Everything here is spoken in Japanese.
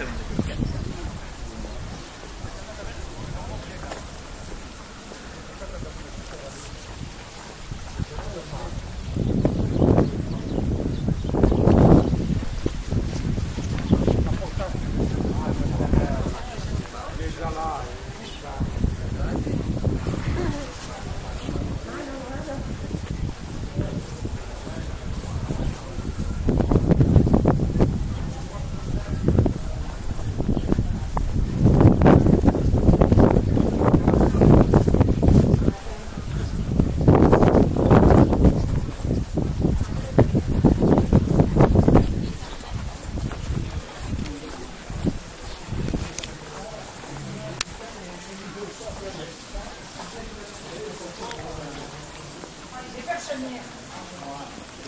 してるんだけど。胜。